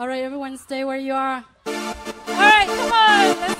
All right, everyone, stay where you are. All right, come on, let's